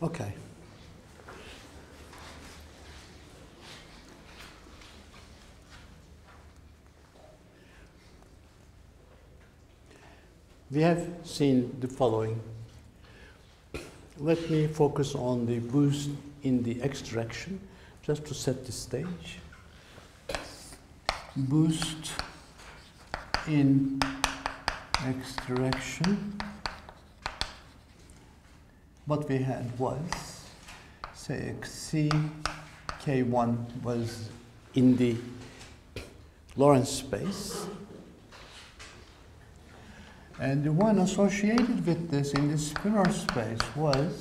Okay. We have seen the following. Let me focus on the boost in the x direction, just to set the stage. Boost in x direction. What we had was, say, c k1 was in the Lorentz space. And the one associated with this in the spinor space was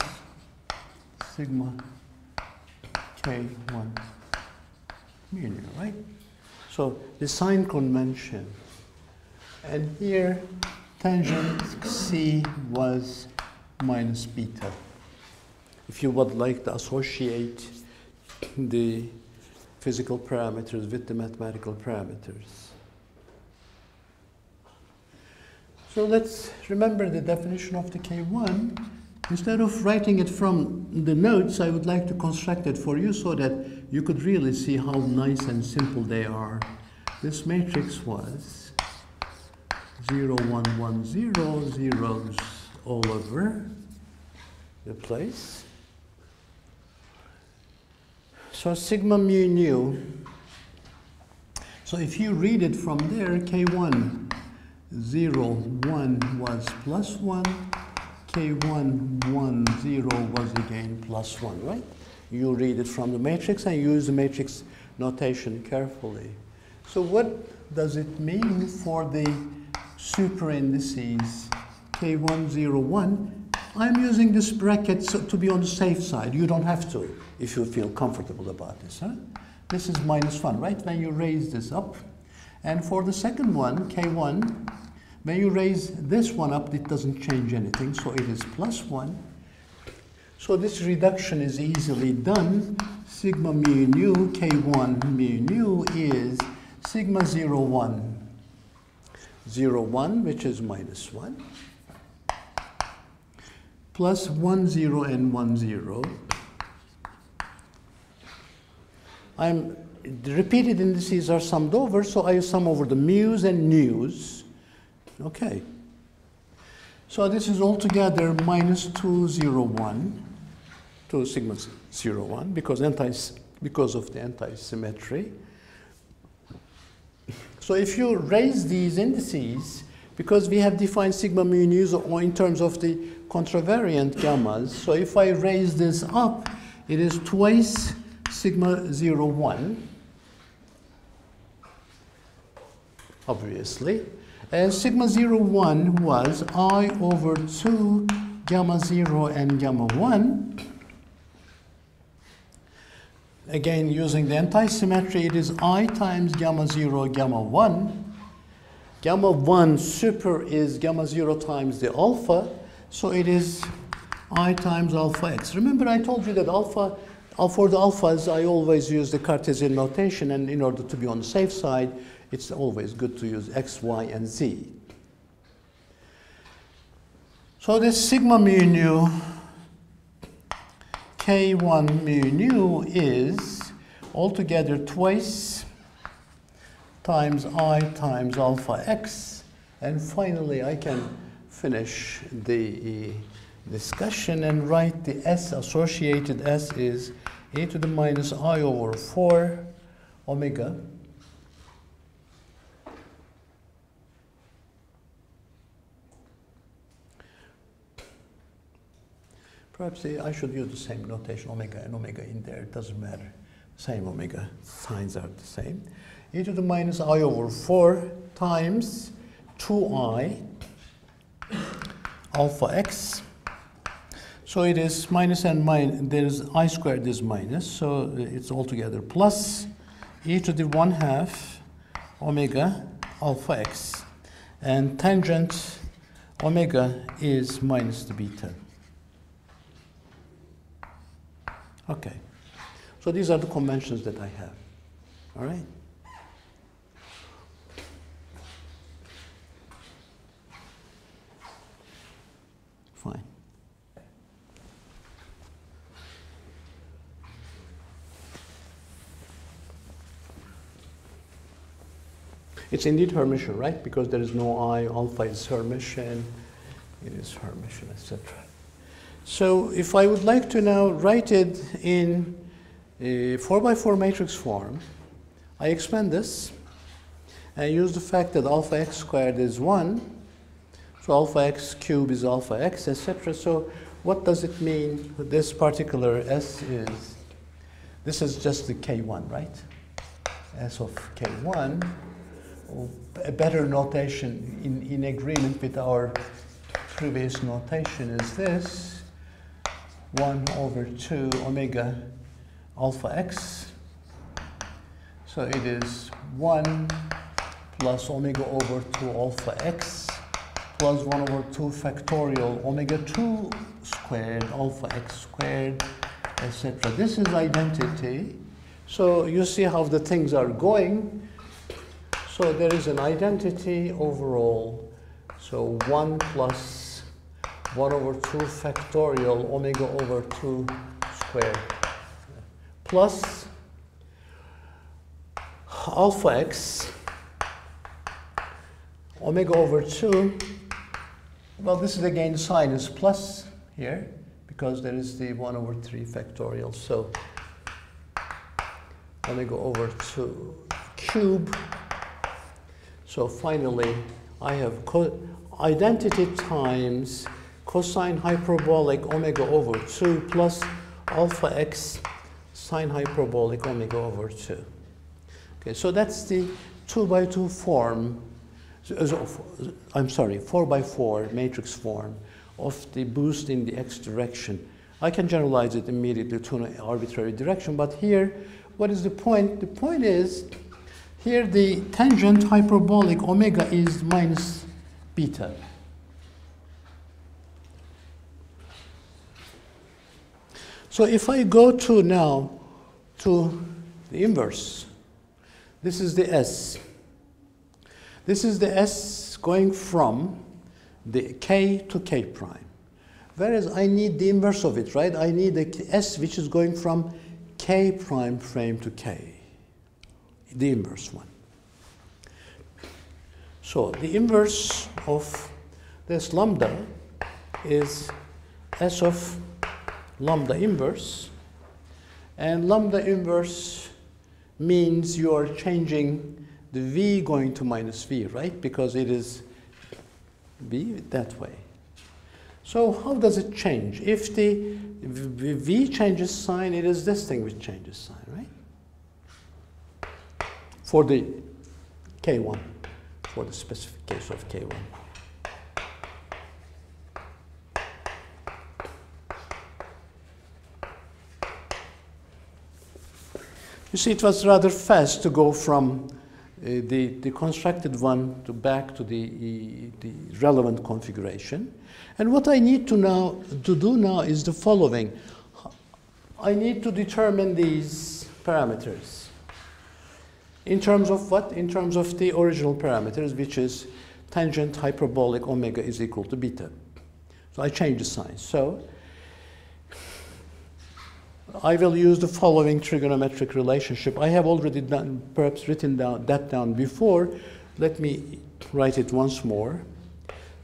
sigma k1 mu right? So the sign convention. And here tangent c was minus beta. If you would like to associate the physical parameters with the mathematical parameters. So let's remember the definition of the K1. Instead of writing it from the notes, I would like to construct it for you so that you could really see how nice and simple they are. This matrix was 0, 1, 1, 0, zeros all over the place. So sigma mu nu. So if you read it from there, K1 0, 1 was plus 1, k1, 1, 0 was again plus 1, right? You read it from the matrix and use the matrix notation carefully. So what does it mean for the super indices k1, 0, 1? I'm using this bracket to be on the safe side. You don't have to if you feel comfortable about this. Huh? This is minus 1, right? When you raise this up, and for the second one, K1, when you raise this one up, it doesn't change anything, so it is plus 1. So this reduction is easily done. Sigma mu nu K1 mu nu is sigma 0, 1. 0, 1, which is minus 1, plus 1, 0, and 1, 0. I'm the repeated indices are summed over, so I sum over the mu's and nu's. Okay. So this is altogether minus 201, 2 sigma 01, because, anti, because of the anti-symmetry. So if you raise these indices, because we have defined sigma mu nu's in terms of the contravariant gammas, so if I raise this up, it is twice sigma 0, 01 obviously. And sigma 0, 1 was i over 2 gamma 0 and gamma 1. Again, using the anti-symmetry, it is i times gamma 0 gamma 1. Gamma 1 super is gamma 0 times the alpha, so it is i times alpha x. Remember I told you that alpha, uh, for the alphas, I always use the Cartesian notation, and in order to be on the safe side, it's always good to use x, y, and z. So this sigma mu nu k1 mu nu is altogether twice times i times alpha x. And finally, I can finish the discussion and write the s associated s is a to the minus i over 4 omega Perhaps I should use the same notation, omega and omega in there, it doesn't matter. Same omega, signs are the same. E to the minus i over 4 times 2i alpha x. So it is minus and minus, there is i squared is minus, so it's altogether plus e to the 1 half omega alpha x. And tangent omega is minus the beta. Okay. So these are the conventions that I have. All right? Fine. It's indeed Hermitian, right? Because there is no I, alpha is Hermitian, it is Hermitian, etc. So if I would like to now write it in a 4 by 4 matrix form, I expand this and use the fact that alpha x squared is 1, so alpha x cube is alpha x, etc. So what does it mean this particular S is? This is just the K1, right? S of K1 a better notation in, in agreement with our previous notation is this 1 over 2 omega alpha x. So it is 1 plus omega over 2 alpha x plus 1 over 2 factorial omega 2 squared alpha x squared, etc. This is identity. So you see how the things are going. So there is an identity overall. So 1 plus 1 over 2 factorial omega over 2 squared plus alpha x omega over 2. Well, this is again sign is plus here because there is the 1 over 3 factorial. So omega over 2 cube so finally, I have identity times cosine hyperbolic omega over 2 plus alpha x sine hyperbolic omega over 2. Okay, so that's the 2 by 2 form, I'm sorry, 4 by 4 matrix form of the boost in the x direction. I can generalize it immediately to an arbitrary direction, but here, what is the point? The point is here the tangent hyperbolic omega is minus beta. So if I go to now to the inverse, this is the S. This is the S going from the K to K prime. Whereas I need the inverse of it, right? I need the S which is going from K prime frame to K the inverse one. So the inverse of this lambda is S of lambda inverse. And lambda inverse means you are changing the v going to minus v, right? Because it is v that way. So how does it change? If the v changes sign, it is this thing which changes sign? For the K1, for the specific case of K1. You see, it was rather fast to go from uh, the, the constructed one to back to the, the relevant configuration. And what I need to now to do now is the following. I need to determine these parameters. In terms of what? In terms of the original parameters, which is tangent hyperbolic omega is equal to beta. So I change the sign. So I will use the following trigonometric relationship. I have already done, perhaps written down, that down before. Let me write it once more.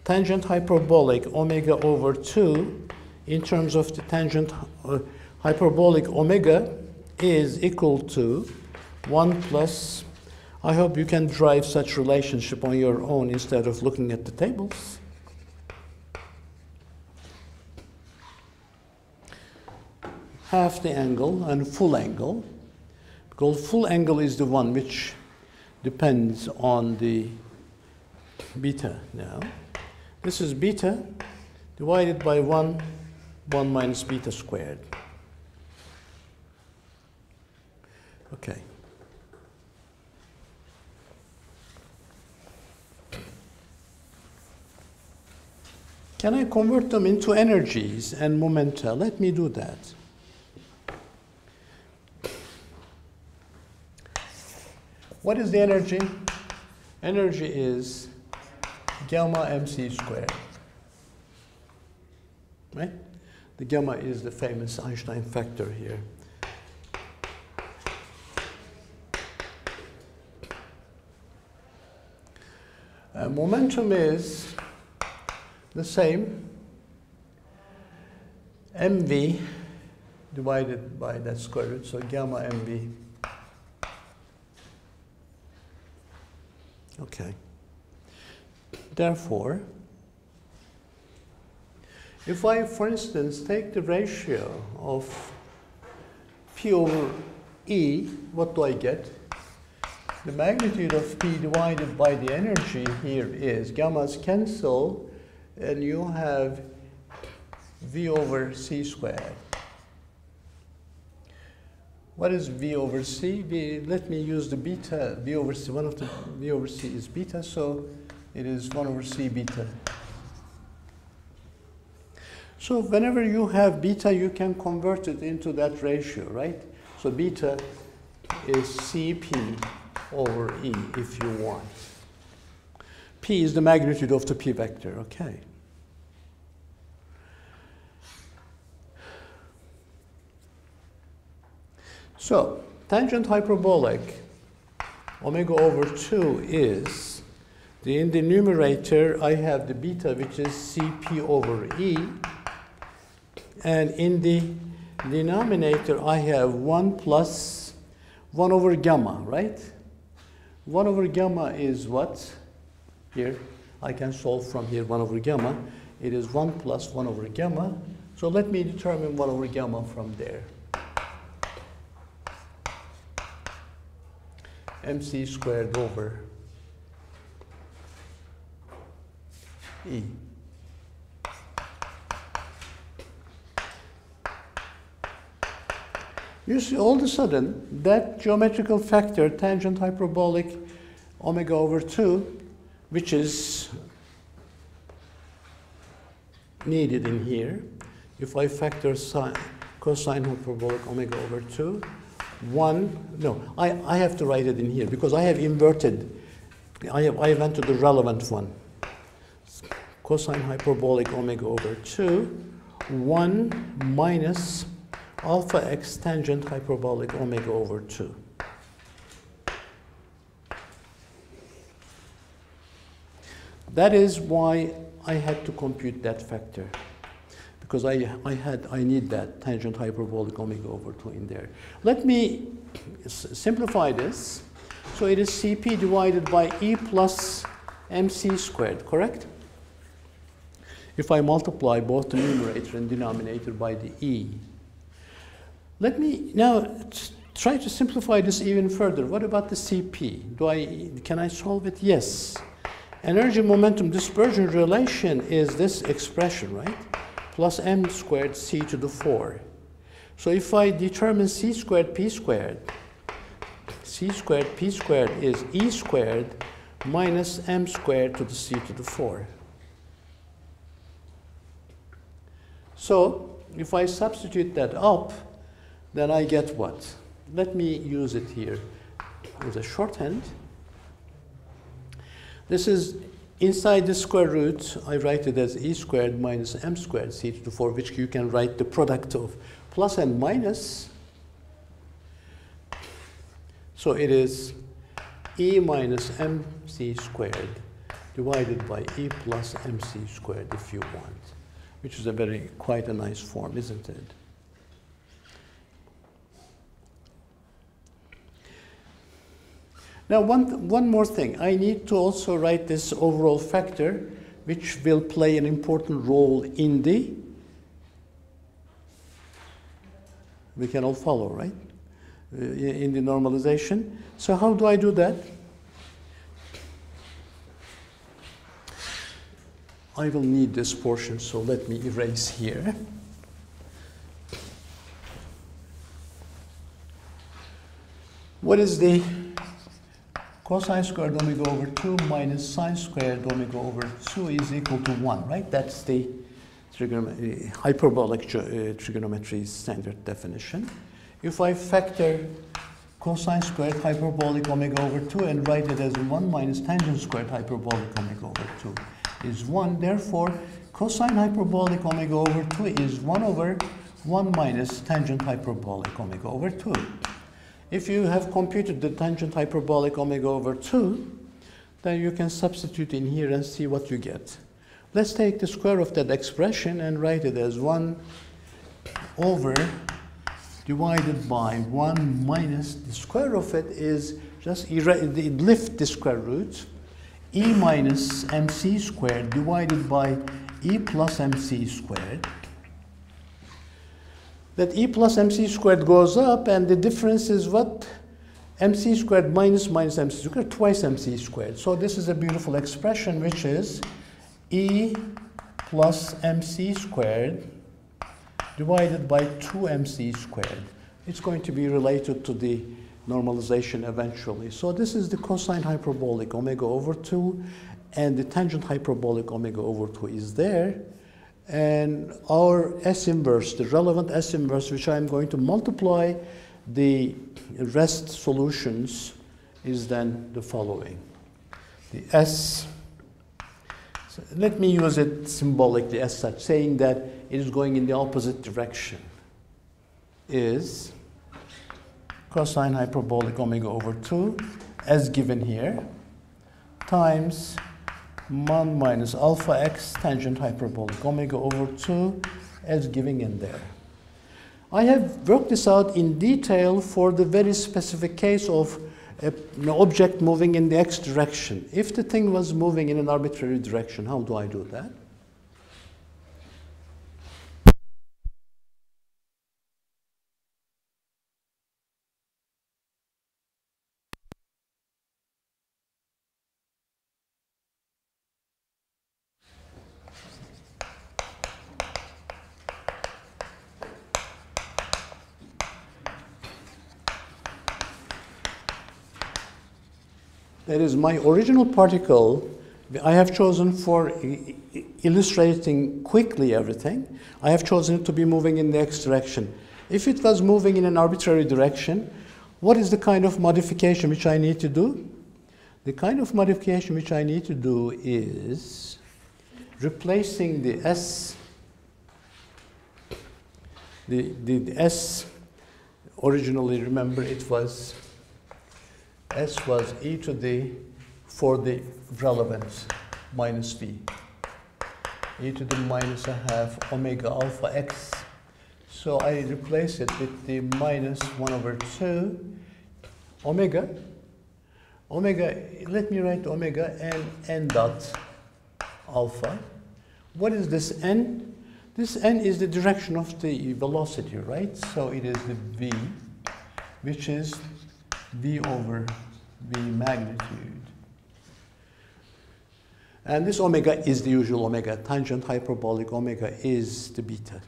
Tangent hyperbolic omega over 2 in terms of the tangent uh, hyperbolic omega is equal to 1 plus, I hope you can drive such relationship on your own instead of looking at the tables. Half the angle and full angle, because full angle is the one which depends on the beta now. This is beta divided by 1, 1 minus beta squared. Okay. Can I convert them into energies and momenta? Let me do that. What is the energy? Energy is gamma mc squared. Right? The gamma is the famous Einstein factor here. Uh, momentum is the same mv divided by that square root, so gamma mv. Okay. Therefore, if I, for instance, take the ratio of P over E, what do I get? The magnitude of P divided by the energy here is gammas cancel, and you have V over C squared. What is V over C? V, let me use the beta, V over C, one of the V over C is beta, so it is 1 over C beta. So whenever you have beta, you can convert it into that ratio, right? So beta is Cp over E if you want. P is the magnitude of the P vector, okay. So tangent hyperbolic omega over 2 is the, in the numerator I have the beta which is Cp over E and in the denominator I have 1 plus 1 over gamma, right? 1 over gamma is what? Here, I can solve from here 1 over gamma. It is 1 plus 1 over gamma. So let me determine 1 over gamma from there. mc squared over E. You see, all of a sudden, that geometrical factor, tangent hyperbolic omega over 2, which is needed in here, if I factor sine, cosine hyperbolic omega over 2, 1, no, I, I have to write it in here because I have inverted, I, have, I went to the relevant one. Cosine hyperbolic omega over 2, 1 minus alpha x tangent hyperbolic omega over 2. That is why I had to compute that factor because I, I had I need that tangent hyperbolic omega over 2 in there. Let me simplify this. So it is Cp divided by E plus mc squared, correct? If I multiply both the numerator and denominator by the E, let me now try to simplify this even further. What about the CP? Do I, can I solve it? Yes. Energy momentum dispersion relation is this expression, right? Plus m squared c to the 4. So if I determine c squared p squared, c squared p squared is e squared minus m squared to the c to the 4. So if I substitute that up, then I get what? Let me use it here as a shorthand. This is inside the square root, I write it as e squared minus m squared c to the 4, which you can write the product of plus and minus. So it is e minus mc squared divided by e plus mc squared if you want, which is a very, quite a nice form, isn't it? Now, one, one more thing. I need to also write this overall factor, which will play an important role in the, we can all follow, right? Uh, in the normalization. So how do I do that? I will need this portion, so let me erase here. What is the cosine squared omega over 2 minus sine squared omega over 2 is equal to 1, right? That's the trigonometry, hyperbolic uh, trigonometry standard definition. If I factor cosine squared hyperbolic omega over 2 and write it as 1 minus tangent squared hyperbolic omega over 2 is 1. Therefore, cosine hyperbolic omega over 2 is 1 over 1 minus tangent hyperbolic omega over 2. If you have computed the tangent hyperbolic omega over 2, then you can substitute in here and see what you get. Let's take the square of that expression and write it as 1 over divided by 1 minus the square of it is just lift the square root e minus mc squared divided by e plus mc squared. That e plus mc squared goes up and the difference is what? mc squared minus minus mc squared, twice mc squared. So this is a beautiful expression which is e plus mc squared divided by 2mc squared. It's going to be related to the normalization eventually. So this is the cosine hyperbolic omega over 2 and the tangent hyperbolic omega over 2 is there. And our S inverse, the relevant S inverse, which I'm going to multiply the rest solutions, is then the following. The S, so let me use it symbolically as such, saying that it is going in the opposite direction, is cosine hyperbolic omega over 2 as given here times 1 minus alpha x tangent hyperbolic omega over 2 as given in there. I have worked this out in detail for the very specific case of an object moving in the x direction. If the thing was moving in an arbitrary direction, how do I do that? That is my original particle I have chosen for illustrating quickly everything. I have chosen it to be moving in the x direction. If it was moving in an arbitrary direction, what is the kind of modification which I need to do? The kind of modification which I need to do is replacing the S, the, the, the S, originally remember it was S was e to the, for the relevance, minus v. e to the minus a half omega alpha x. So I replace it with the minus 1 over 2 omega. Omega, let me write omega n n dot alpha. What is this n? This n is the direction of the velocity, right? So it is the v, which is v over v magnitude. And this omega is the usual omega. Tangent hyperbolic omega is the beta.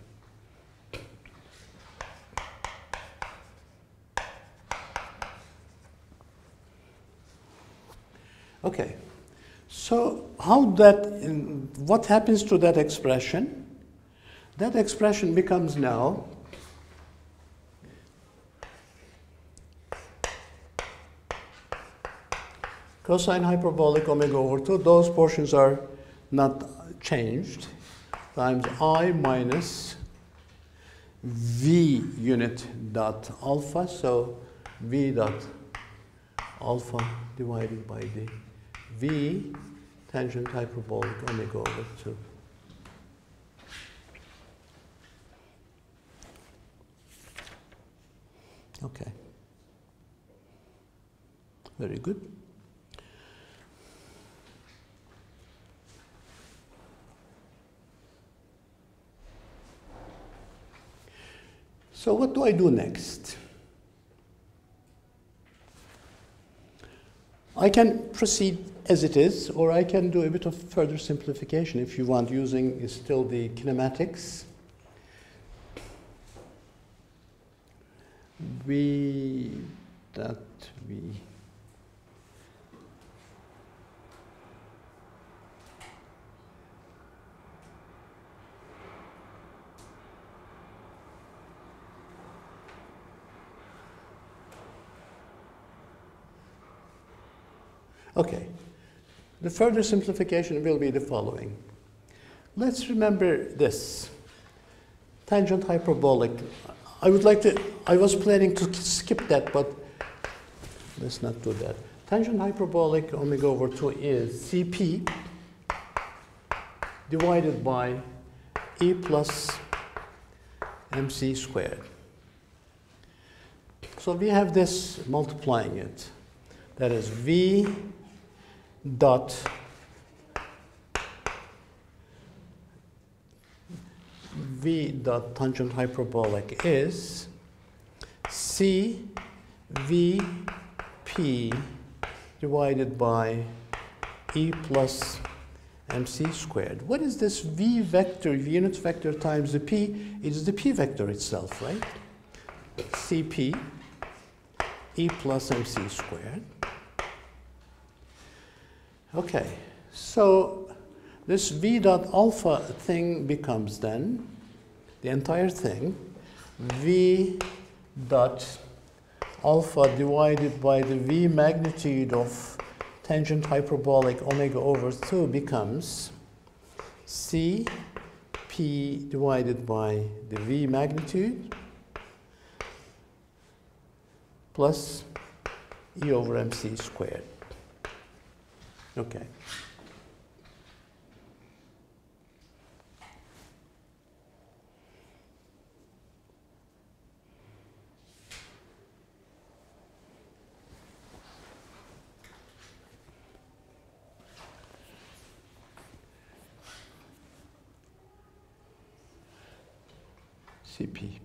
Okay, so how that, what happens to that expression? That expression becomes now cosine hyperbolic omega over 2, those portions are not changed, times i minus v unit dot alpha, so v dot alpha divided by the v tangent hyperbolic omega over 2. Okay. Very good. So what do I do next? I can proceed as it is, or I can do a bit of further simplification if you want, using still the kinematics. We, that we, Okay. The further simplification will be the following. Let's remember this. Tangent hyperbolic. I would like to, I was planning to skip that, but let's not do that. tangent hyperbolic omega over 2 is Cp divided by E plus mc squared. So we have this multiplying it. That is V dot V dot tangent hyperbolic is C V P divided by E plus mc squared. What is this v vector, v unit vector times the p? It is the p vector itself, right? cp e plus mc squared. Okay, so this v dot alpha thing becomes then the entire thing v dot alpha divided by the v magnitude of tangent hyperbolic omega over 2 becomes c p divided by the v magnitude plus e over mc squared. Okay. CP.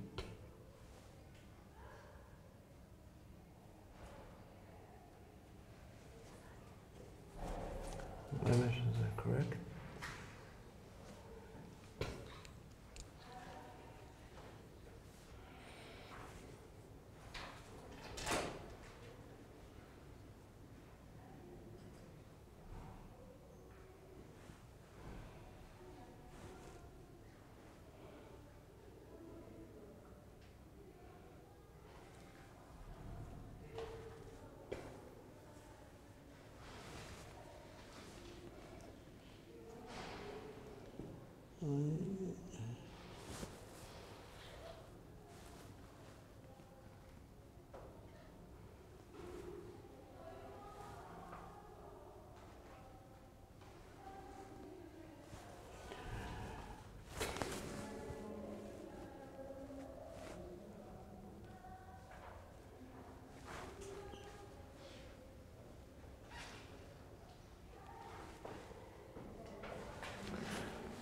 Mm.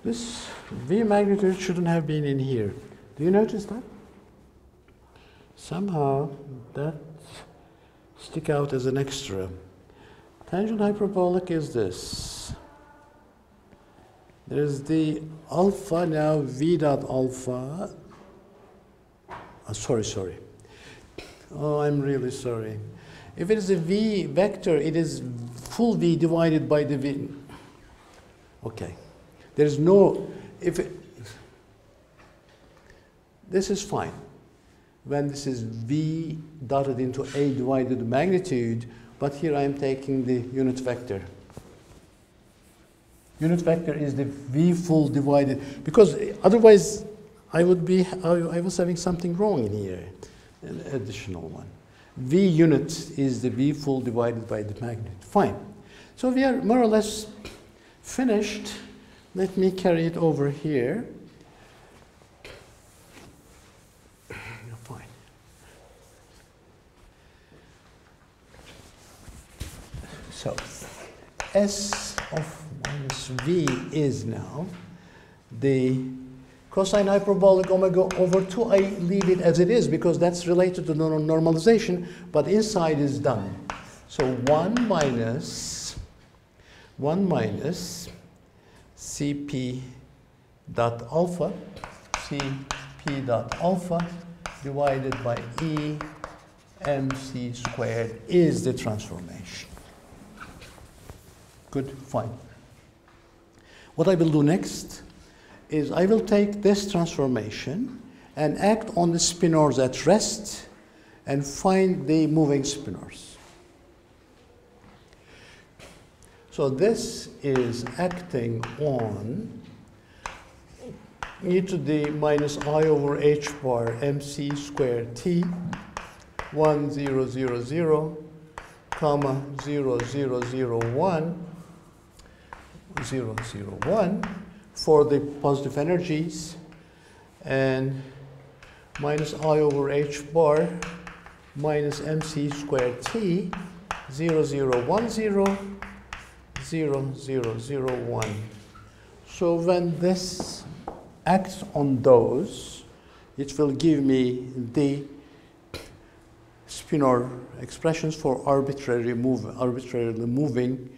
This V magnitude shouldn't have been in here. Do you notice that? Somehow that stick out as an extra. Tangent hyperbolic is this. There's the alpha now, V dot alpha. Oh, sorry, sorry. Oh, I'm really sorry. If it is a V vector, it is full V divided by the V. Okay. There's no, if it, this is fine. When this is V dotted into A divided magnitude, but here I am taking the unit vector. Unit vector is the V full divided, because otherwise I would be, I was having something wrong in here, an additional one. V unit is the V full divided by the magnitude. Fine. So we are more or less finished. Let me carry it over here. Fine. So S of minus V is now the cosine hyperbolic omega over 2. I leave it as it is because that's related to normalization, but inside is done. So 1 minus 1 minus Cp dot alpha, Cp dot alpha divided by E mc squared is the transformation. Good, fine. What I will do next is I will take this transformation and act on the spinors at rest and find the moving spinors. So this is acting on e to the minus i over h bar mc squared t 1, 0, 0, 0 comma 0, 0, 0, 1, 0, 0, 1 for the positive energies and minus i over h bar minus mc squared t 0, 0, 1, 0, 0, 0, 0, 1. So when this acts on those, it will give me the spinor expressions for arbitrary move, arbitrarily moving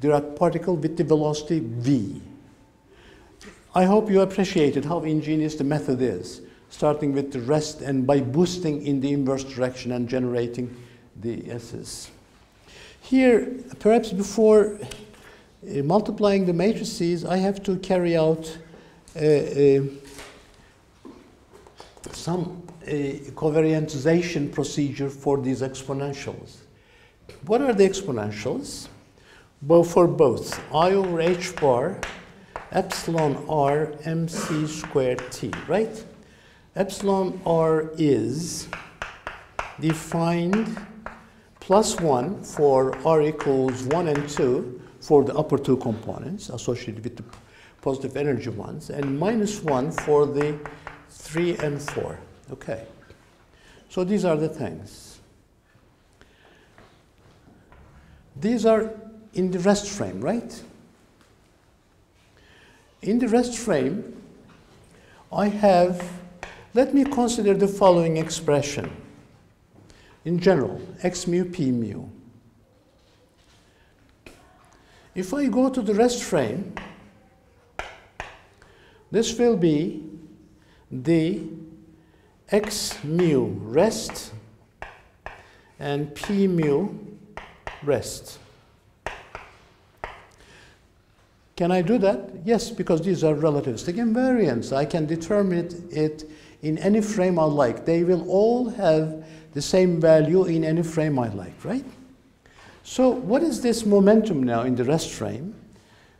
Dirac particle with the velocity v. I hope you appreciated how ingenious the method is, starting with the rest and by boosting in the inverse direction and generating the S's. Here, perhaps before uh, multiplying the matrices, I have to carry out uh, uh, some uh, covariantization procedure for these exponentials. What are the exponentials? Well, for both i over h bar epsilon r mc squared t, right? Epsilon r is defined plus 1 for r equals 1 and 2 for the upper two components associated with the positive energy ones, and minus 1 for the 3 and 4. Okay. So these are the things. These are in the rest frame, right? In the rest frame, I have, let me consider the following expression. In general, x mu p mu. If I go to the rest frame, this will be the x mu rest and p mu rest. Can I do that? Yes, because these are relativistic invariants. I can determine it in any frame I like. They will all have the same value in any frame I like, right? So what is this momentum now in the rest frame?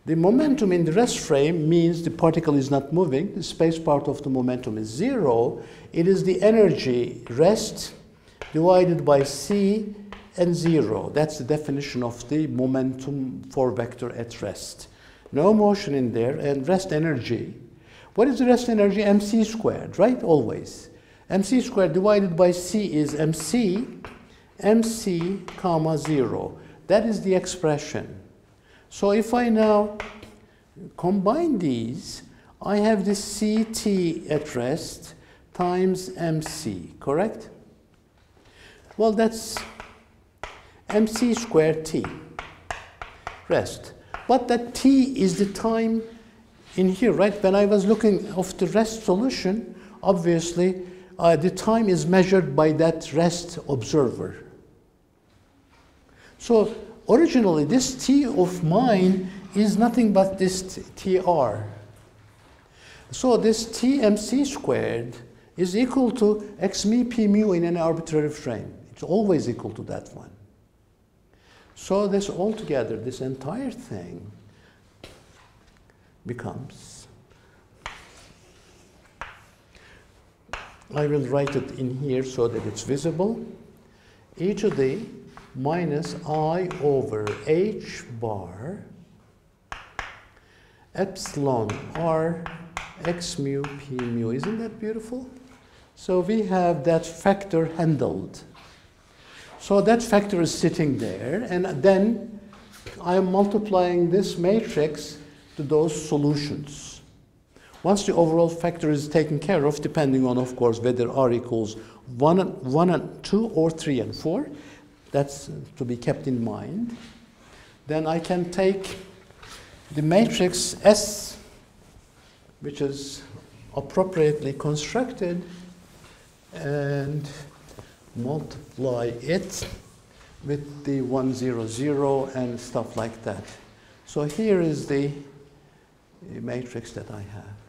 The momentum in the rest frame means the particle is not moving. The space part of the momentum is zero. It is the energy rest divided by c and zero. That's the definition of the momentum for vector at rest. No motion in there and rest energy. What is the rest energy? mc squared, right? Always. mc squared divided by c is mc, mc comma zero. That is the expression. So if I now combine these, I have this CT at rest times MC, correct? Well, that's MC squared T, rest. But that T is the time in here, right? When I was looking of the rest solution, obviously, uh, the time is measured by that rest observer. So originally this t of mine is nothing but this tr. So this tmc squared is equal to x mu p mu in an arbitrary frame. It's always equal to that one. So this altogether, this entire thing becomes, I will write it in here so that it's visible, e to the minus i over h bar epsilon r x mu p mu. Isn't that beautiful? So we have that factor handled. So that factor is sitting there, and then I am multiplying this matrix to those solutions. Once the overall factor is taken care of, depending on, of course, whether r equals 1 and, 1 and 2 or 3 and 4, that's to be kept in mind. Then I can take the matrix S, which is appropriately constructed, and multiply it with the 1, 0, 0 and stuff like that. So here is the matrix that I have.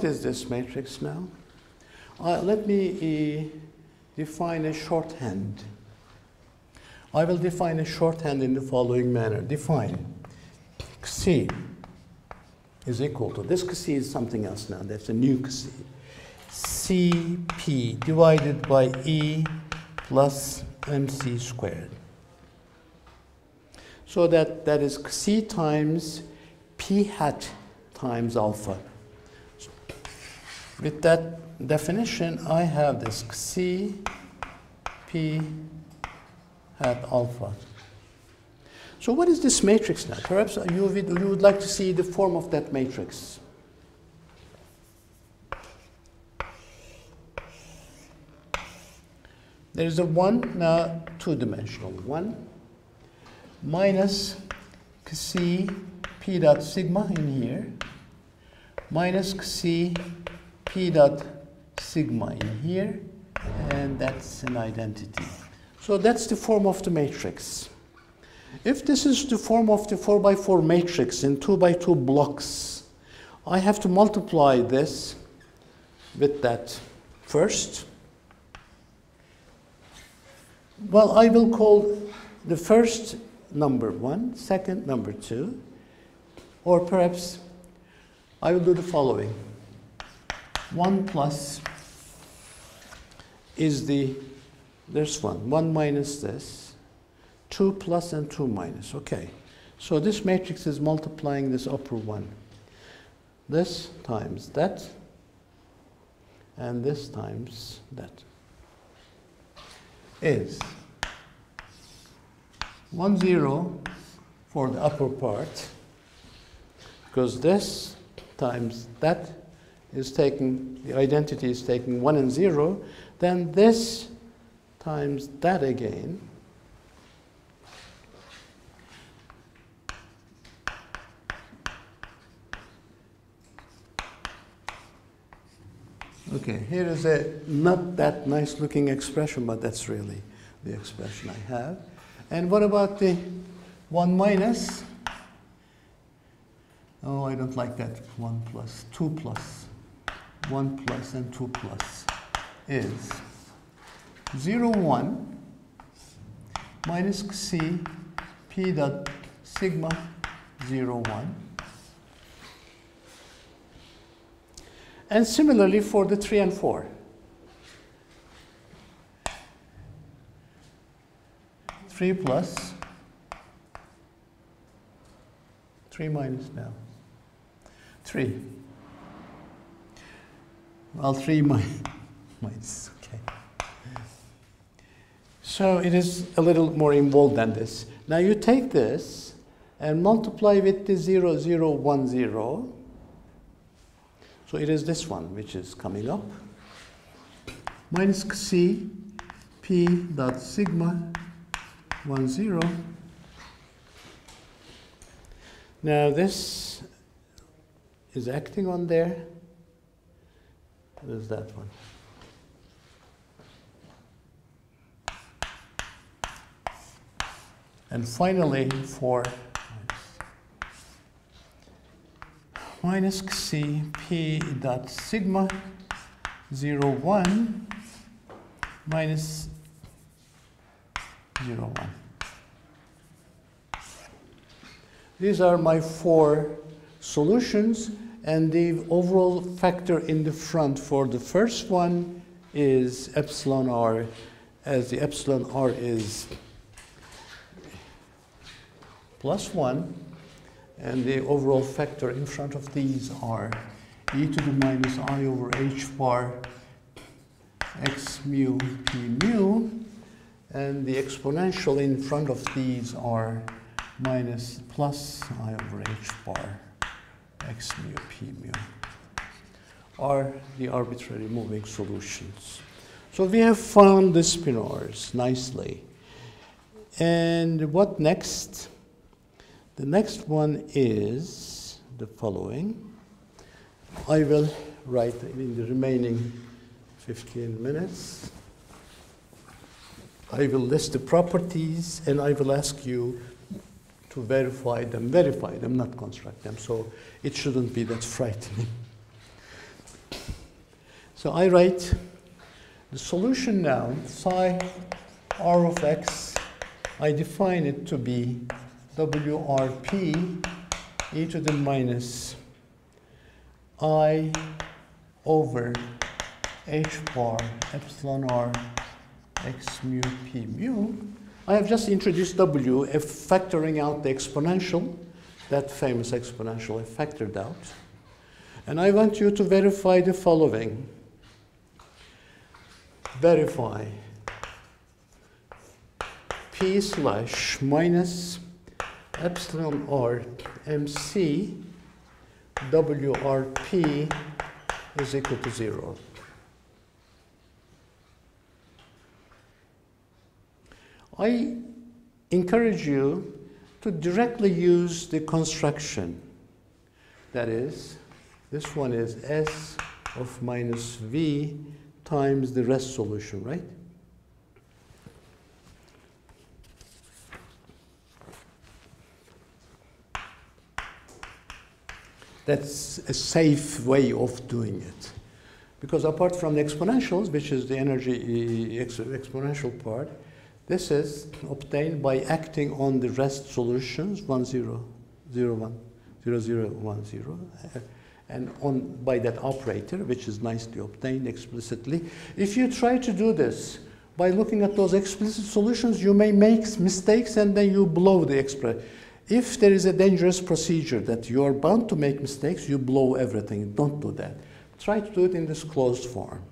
What is this matrix now? Uh, let me uh, define a shorthand. I will define a shorthand in the following manner. Define C is equal to, this C is something else now, that's a new C. Cp divided by E plus mc squared. So that, that is C times P hat times alpha. With that definition, I have this C P hat alpha. So what is this matrix now? Perhaps you would, you would like to see the form of that matrix. There is a 1, now two-dimensional 1, minus c p dot sigma in here, minus c p dot sigma in here, and that's an identity. So that's the form of the matrix. If this is the form of the 4 by 4 matrix in 2 by 2 blocks, I have to multiply this with that first. Well, I will call the first number 1, second number 2, or perhaps I will do the following. 1 plus is the, there's 1, 1 minus this, 2 plus and 2 minus. Okay. So this matrix is multiplying this upper one. This times that, and this times that is 1, 0 for the upper part, because this times that is taking, the identity is taking 1 and 0, then this times that again Okay, here is a not that nice looking expression, but that's really the expression I have. And what about the 1 minus? Oh, I don't like that. 1 plus, 2 plus. 1 plus and 2 plus is 0, 1 minus c p dot sigma 0, 1 And similarly for the 3 and 4. Three plus, three minus now, three. Well, three minus, okay. So it is a little more involved than this. Now you take this and multiply with the 0, 0, 1, 0 so it is this one which is coming up. Minus C P dot sigma 1 0. Now this is acting on there. There's that one. And finally, for minus c p dot sigma 0, 1 minus 0, 1. These are my four solutions and the overall factor in the front for the first one is epsilon r as the epsilon r is plus 1 and the overall factor in front of these are e to the minus i over h bar x mu p mu, and the exponential in front of these are minus plus i over h bar x mu p mu are the arbitrary moving solutions. So we have found the spinors nicely. And what next? The next one is the following. I will write in the remaining 15 minutes. I will list the properties and I will ask you to verify them, verify them, not construct them. So it shouldn't be that frightening. So I write the solution now, psi r of x, I define it to be WRP e to the minus I over h bar epsilon r x mu p mu. I have just introduced W if factoring out the exponential, that famous exponential I factored out. And I want you to verify the following verify p slash minus epsilon r mc wrp is equal to zero. I encourage you to directly use the construction. That is, this one is S of minus V times the rest solution, right? That's a safe way of doing it. Because apart from the exponentials, which is the energy exponential part, this is obtained by acting on the rest solutions, 1, 0, 0, 1, 0, 0, 1, 0 uh, and on by that operator, which is nicely obtained explicitly. If you try to do this by looking at those explicit solutions, you may make mistakes and then you blow the expression. If there is a dangerous procedure that you are bound to make mistakes, you blow everything. Don't do that. Try to do it in this closed form.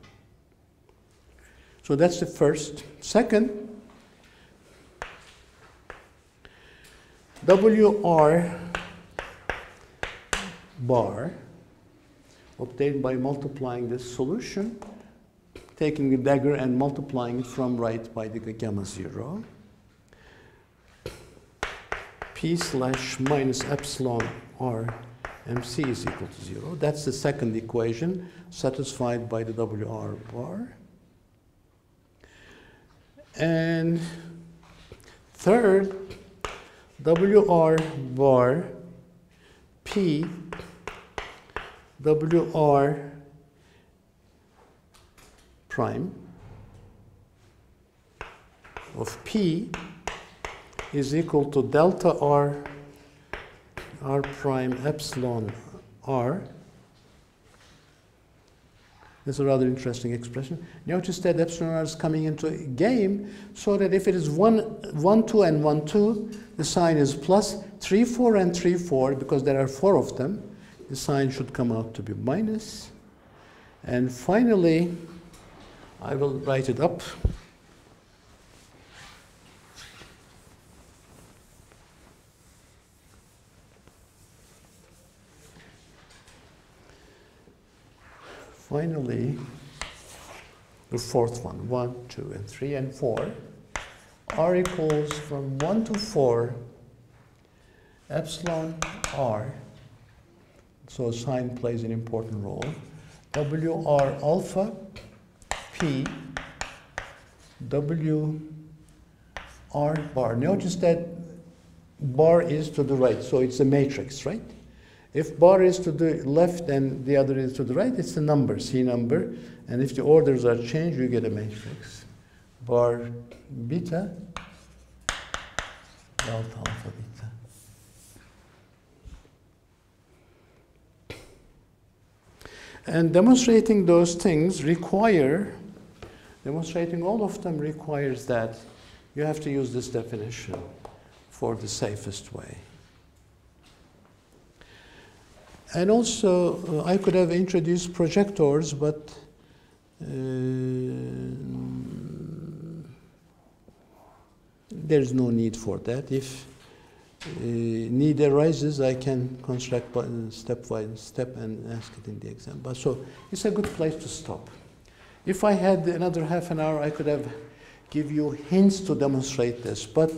So that's the first. Second, WR bar obtained by multiplying this solution, taking the dagger and multiplying it from right by the gamma zero. P slash minus epsilon r mc is equal to zero. That's the second equation satisfied by the WR bar. And third, WR bar P WR prime of P is equal to delta R R prime epsilon R. That's a rather interesting expression. Notice that epsilon R is coming into a game so that if it is 1, 1, 2, and 1, 2, the sign is plus 3, 4, and 3, 4 because there are four of them the sign should come out to be minus. And finally, I will write it up. Finally, the fourth one, one, two, and three, and four, r equals from one to four, epsilon r so sign plays an important role. WR alpha P W R bar. Notice that bar is to the right, so it's a matrix, right? If bar is to the left and the other is to the right, it's a number, C number. And if the orders are changed, you get a matrix. Bar beta, delta alpha beta. And demonstrating those things require, demonstrating all of them requires that you have to use this definition for the safest way. And also, uh, I could have introduced projectors, but uh, there's no need for that. If uh, need arises, I can construct step by step and ask it in the exam. But so it's a good place to stop. If I had another half an hour, I could have give you hints to demonstrate this. But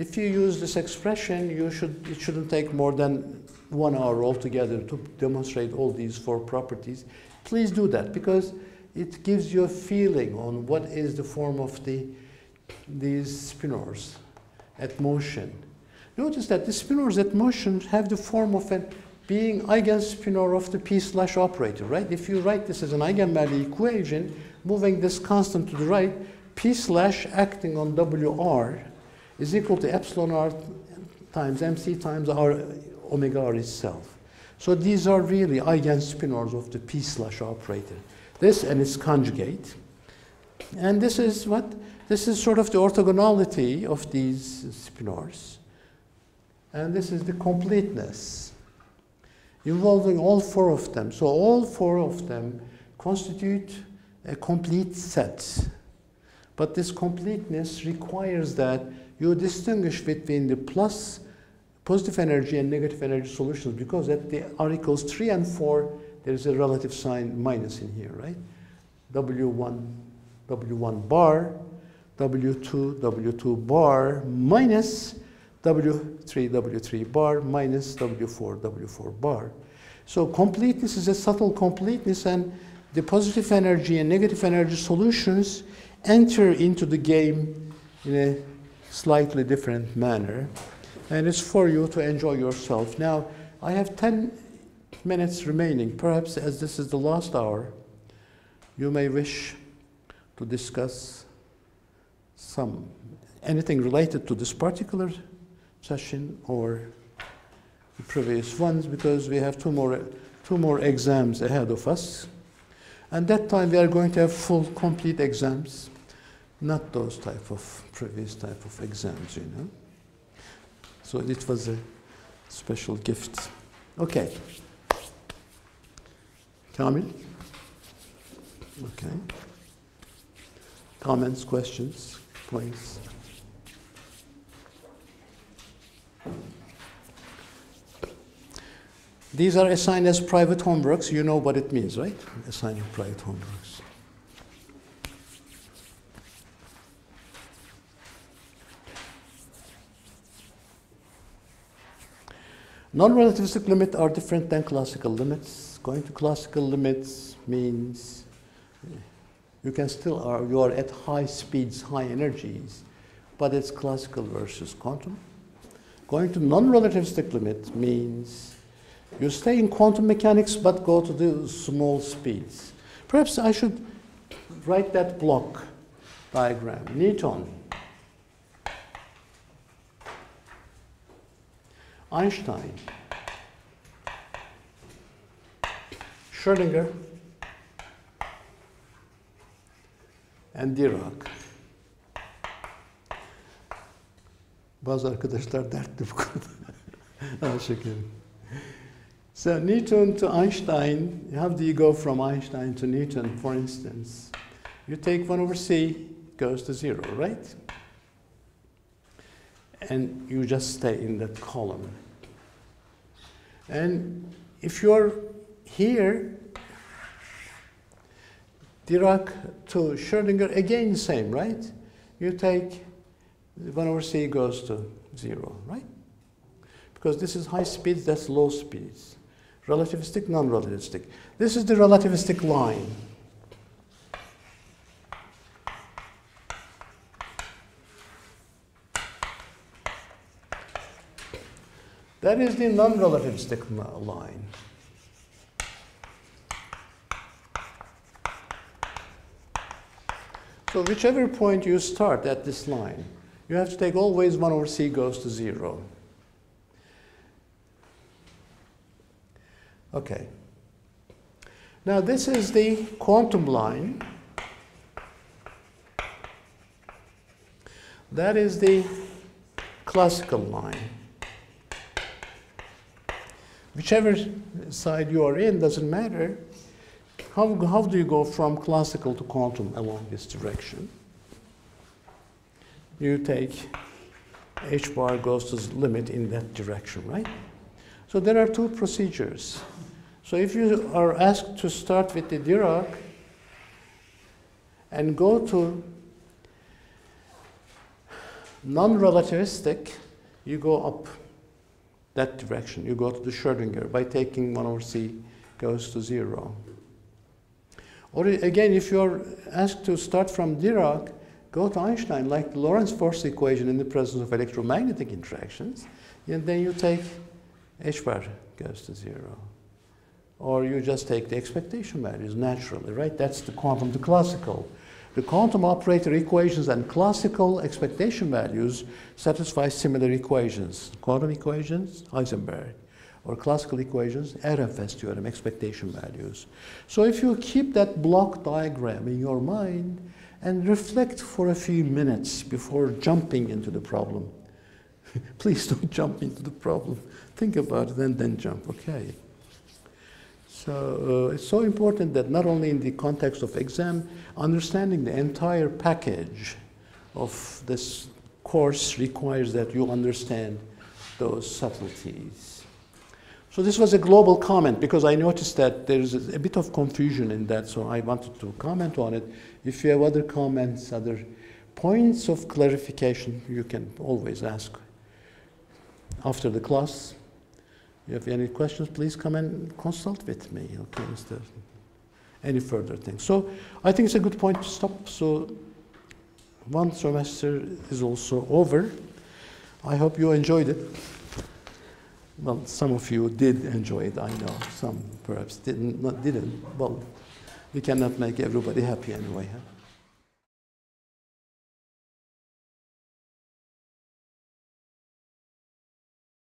if you use this expression, you should, it shouldn't take more than one hour altogether to demonstrate all these four properties. Please do that because it gives you a feeling on what is the form of the, these spinors at motion. Notice that the spinors at motion have the form of a being eigenspinor of the p slash operator, right? If you write this as an eigenvalue equation, moving this constant to the right, p slash acting on wr is equal to epsilon r times mc times r omega r itself. So these are really eigenspinors of the p slash operator. This and its conjugate. And this is what? This is sort of the orthogonality of these spinors. And this is the completeness involving all four of them. So all four of them constitute a complete set. But this completeness requires that you distinguish between the plus positive energy and negative energy solutions because at the articles 3 and 4, there is a relative sign minus in here, right? W1, W1 bar, W2, W2 bar minus W3, W3 bar minus W4, W4 bar. So completeness is a subtle completeness and the positive energy and negative energy solutions enter into the game in a slightly different manner. And it's for you to enjoy yourself. Now, I have 10 minutes remaining. Perhaps as this is the last hour, you may wish to discuss some anything related to this particular session or the previous ones because we have two more two more exams ahead of us. And that time we are going to have full complete exams, not those type of previous type of exams, you know. So it was a special gift. Okay. Kamil? Okay. Comments, questions, please. These are assigned as private homeworks. You know what it means, right? Assigning private homeworks. Non-relativistic limits are different than classical limits. Going to classical limits means you can still are you are at high speeds, high energies, but it's classical versus quantum. Going to non-relativistic limit means you stay in quantum mechanics but go to the small speeds. Perhaps I should write that block diagram. Newton, Einstein, Schrödinger, and Dirac. Bazı arkadaşlar dertli bu konuda. şekerim. So Newton to Einstein, how do you go from Einstein to Newton, for instance? You take 1 over c, goes to 0, right? And you just stay in that column. And if you're here, Dirac to Schrödinger, again same, right? You take 1 over c goes to 0, right? Because this is high speeds, that's low speeds relativistic, non-relativistic. This is the relativistic line. That is the non-relativistic uh, line. So whichever point you start at this line, you have to take always 1 over c goes to 0. Okay. Now this is the quantum line. That is the classical line. Whichever side you are in doesn't matter. How, how do you go from classical to quantum along this direction? You take h bar goes to the limit in that direction, right? So there are two procedures. So if you are asked to start with the Dirac and go to non-relativistic, you go up that direction. You go to the Schrodinger by taking 1 over c goes to 0. Or again, if you're asked to start from Dirac, go to Einstein, like the Lorentz force equation in the presence of electromagnetic interactions, and then you take h bar goes to zero. Or you just take the expectation values naturally, right? That's the quantum, the classical. The quantum operator equations and classical expectation values satisfy similar equations. Quantum equations, Heisenberg, or classical equations, Ehrenfest theorem, expectation values. So if you keep that block diagram in your mind and reflect for a few minutes before jumping into the problem. Please don't jump into the problem. Think about it and then jump, okay? So uh, it's so important that not only in the context of exam, understanding the entire package of this course requires that you understand those subtleties. So this was a global comment because I noticed that there's a, a bit of confusion in that, so I wanted to comment on it. If you have other comments, other points of clarification, you can always ask after the class. If you have any questions, please come and consult with me, okay. Any further things. So I think it's a good point to stop. So one semester is also over. I hope you enjoyed it. Well, some of you did enjoy it, I know. Some perhaps didn't, not, didn't. Well, we cannot make everybody happy anyway. Huh?